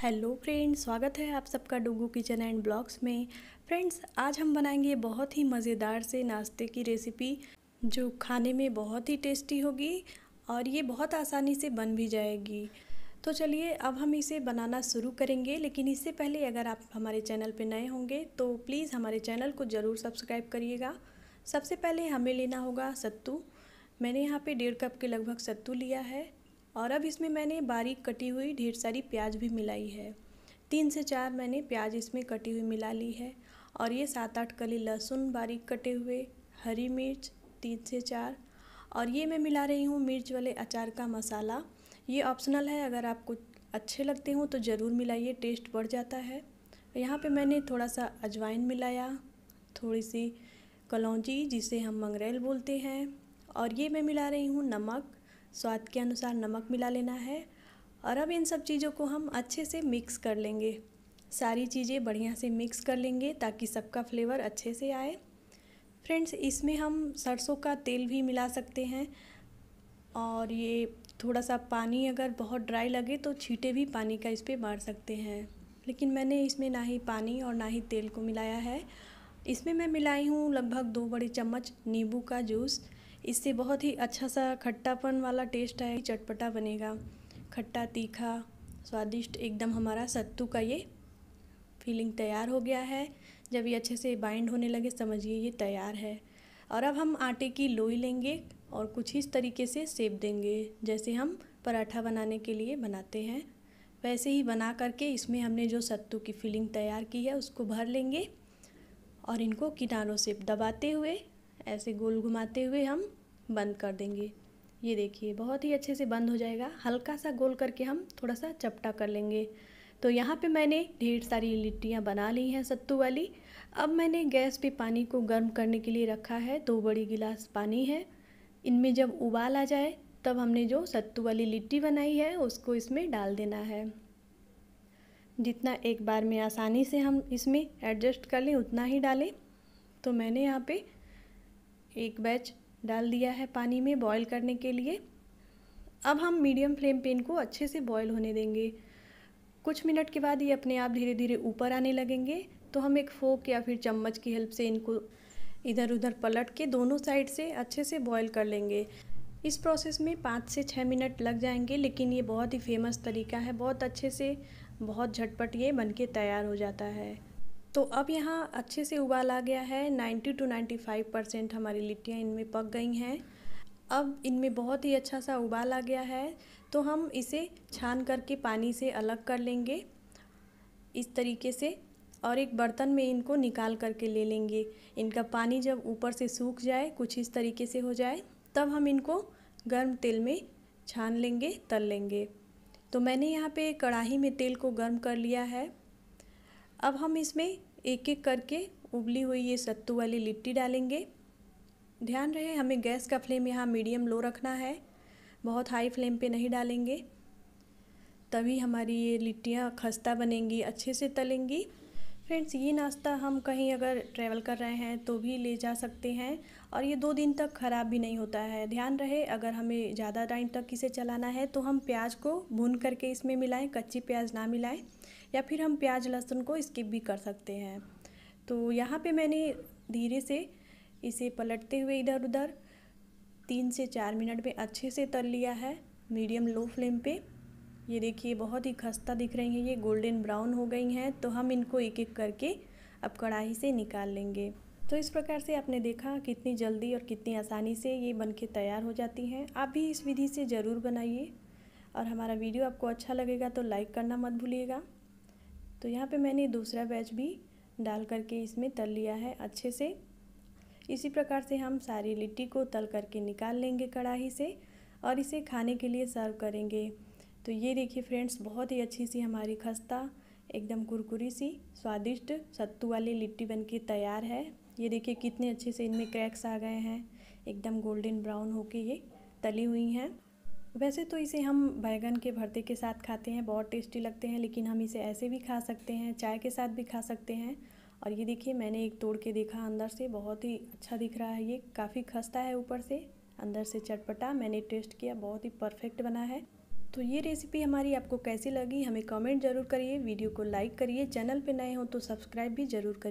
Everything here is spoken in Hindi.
हेलो फ्रेंड्स, स्वागत है आप सबका डुगू किचन एंड ब्लॉग्स में। फ्रेंड्स, आज हम बनाएँगे बहुत ही मज़ेदार से नाश्ते की रेसिपी, जो खाने में बहुत ही टेस्टी होगी और ये बहुत आसानी से बन भी जाएगी। तो चलिए, अब हम इसे बनाना शुरू करेंगे, लेकिन इससे पहले अगर आप हमारे चैनल पर नए होंगे तो प्लीज़ हमारे चैनल को ज़रूर सब्सक्राइब करिएगा। सबसे पहले हमें लेना होगा सत्तू। मैंने यहाँ पे डेढ़ कप के लगभग सत्तू लिया है। और अब इसमें मैंने बारीक कटी हुई ढेर सारी प्याज भी मिलाई है। तीन से चार मैंने प्याज इसमें कटी हुई मिला ली है और ये सात आठ कली लहसुन बारीक कटे हुए, हरी मिर्च तीन से चार और ये मैं मिला रही हूँ मिर्च वाले अचार का मसाला। ये ऑप्शनल है, अगर आपको अच्छे लगते हों तो ज़रूर मिलाइए, टेस्ट बढ़ जाता है। यहाँ पे मैंने थोड़ा सा अजवाइन मिलाया थोड़ी सी कलौजी जिसे हम मंगरेल बोलते हैं और ये मैं मिला रही हूँ नमक स्वाद के अनुसार नमक मिला लेना है और अब इन सब चीज़ों को हम अच्छे से मिक्स कर लेंगे। सारी चीज़ें बढ़िया से मिक्स कर लेंगे ताकि सबका फ्लेवर अच्छे से आए। फ्रेंड्स इसमें हम सरसों का तेल भी मिला सकते हैं और ये थोड़ा सा पानी अगर बहुत ड्राई लगे तो छीटे भी पानी का इस पर मार सकते हैं। लेकिन मैंने इसमें ना ही पानी और ना ही तेल को मिलाया है। इसमें मैं मिलाई हूँ लगभग दो बड़े चम्मच नींबू का जूस इससे बहुत ही अच्छा सा खट्टापन वाला टेस्ट है चटपटा बनेगा। खट्टा, तीखा, स्वादिष्ट, एकदम हमारा सत्तू का ये फीलिंग तैयार हो गया है। जब ये अच्छे से बाइंड होने लगे, समझिए ये तैयार है। और अब हम आटे की लोई लेंगे और कुछ इस तरीके से सेब देंगे, जैसे हम पराठा बनाने के लिए बनाते हैं। वैसे ही बना करके इसमें हमने जो सत्तू की फिलिंग तैयार की है, उसको भर लेंगे और इनको किनारों से दबाते हुए ऐसे गोल घुमाते हुए हम बंद कर देंगे। ये देखिए, बहुत ही अच्छे से बंद हो जाएगा। हल्का सा गोल करके हम थोड़ा सा चपटा कर लेंगे। तो यहाँ पे मैंने ढेर सारी लिट्टियाँ बना ली हैं सत्तू वाली। अब मैंने गैस पे पानी को गर्म करने के लिए रखा है। दो बड़ी गिलास पानी है। इनमें जब उबाल आ जाए, तब हमने जो सत्तू वाली लिट्टी बनाई है, उसको इसमें डाल देना है। जितना एक बार में आसानी से हम इसमें एडजस्ट कर लें, उतना ही डालें। तो मैंने यहाँ पे एक बैच डाल दिया है पानी में बॉईल करने के लिए। अब हम मीडियम फ्लेम पे इनको अच्छे से बॉईल होने देंगे। कुछ मिनट के बाद ये अपने आप धीरे धीरे ऊपर आने लगेंगे। तो हम एक फोक या फिर चम्मच की हेल्प से इनको इधर उधर पलट के दोनों साइड से अच्छे से बॉईल कर लेंगे। इस प्रोसेस में पाँच से छः मिनट लग जाएँगे, लेकिन ये बहुत ही फ़ेमस तरीका है। बहुत अच्छे से, बहुत झटपट ये बन के तैयार हो जाता है। तो अब यहाँ अच्छे से उबाल आ गया है। 90 टू 95 परसेंट हमारी लिट्टियाँ इनमें पक गई हैं। अब इनमें बहुत ही अच्छा सा उबाल आ गया है। तो हम इसे छान करके पानी से अलग कर लेंगे। इस तरीके से और एक बर्तन में इनको निकाल करके ले लेंगे। इनका पानी जब ऊपर से सूख जाए, कुछ इस तरीके से हो जाए, तब हम इनको गर्म तेल में छान लेंगे, तल लेंगे। तो मैंने यहाँ पे कढ़ाई में तेल को गर्म कर लिया है। अब हम इसमें एक एक करके उबली हुई ये सत्तू वाली लिट्टी डालेंगे। ध्यान रहे, हमें गैस का फ्लेम यहाँ मीडियम लो रखना है। बहुत हाई फ्लेम पे नहीं डालेंगे। तभी हमारी ये लिट्टियाँ खस्ता बनेंगी, अच्छे से तलेंगी। फ्रेंड्स, ये नाश्ता हम कहीं अगर ट्रैवल कर रहे हैं तो भी ले जा सकते हैं और ये दो दिन तक ख़राब भी नहीं होता है। ध्यान रहे, अगर हमें ज़्यादा टाइम तक इसे चलाना है तो हम प्याज को भून करके इसमें मिलाएँ, कच्ची प्याज ना मिलाएँ। या फिर हम प्याज लहसुन को स्किप भी कर सकते हैं। तो यहाँ पे मैंने धीरे से इसे पलटते हुए इधर उधर तीन से चार मिनट में अच्छे से तल लिया है मीडियम लो फ्लेम पे। ये देखिए, बहुत ही खस्ता दिख रही हैं, ये गोल्डन ब्राउन हो गई हैं तो हम इनको एक एक करके अब कढ़ाई से निकाल लेंगे। तो इस प्रकार से आपने देखा कितनी जल्दी और कितनी आसानी से ये बन के तैयार हो जाती हैं। आप भी इस विधि से ज़रूर बनाइए। और हमारा वीडियो आपको अच्छा लगेगा तो लाइक करना मत भूलिएगा। तो यहाँ पे मैंने दूसरा बैच भी डाल करके इसमें तल लिया है अच्छे से। इसी प्रकार से हम सारी लिट्टी को तल करके निकाल लेंगे कढ़ाई से और इसे खाने के लिए सर्व करेंगे। तो ये देखिए फ्रेंड्स, बहुत ही अच्छी सी हमारी खस्ता, एकदम कुरकुरी सी, स्वादिष्ट, सत्तू वाली लिट्टी बनके तैयार है। ये देखिए कितने अच्छे से इनमें क्रैक्स आ गए हैं, एकदम गोल्डन ब्राउन होके ये तली हुई हैं। वैसे तो इसे हम बैगन के भरते के साथ खाते हैं, बहुत टेस्टी लगते हैं, लेकिन हम इसे ऐसे भी खा सकते हैं, चाय के साथ भी खा सकते हैं। और ये देखिए, मैंने एक तोड़ के देखा अंदर से, बहुत ही अच्छा दिख रहा है ये, काफ़ी खस्ता है ऊपर से, अंदर से चटपटा, मैंने टेस्ट किया, बहुत ही परफेक्ट बना है। तो ये रेसिपी हमारी आपको कैसी लगी, हमें कमेंट ज़रूर करिए, वीडियो को लाइक करिए, चैनल पे नए हो तो सब्सक्राइब भी ज़रूर करिए।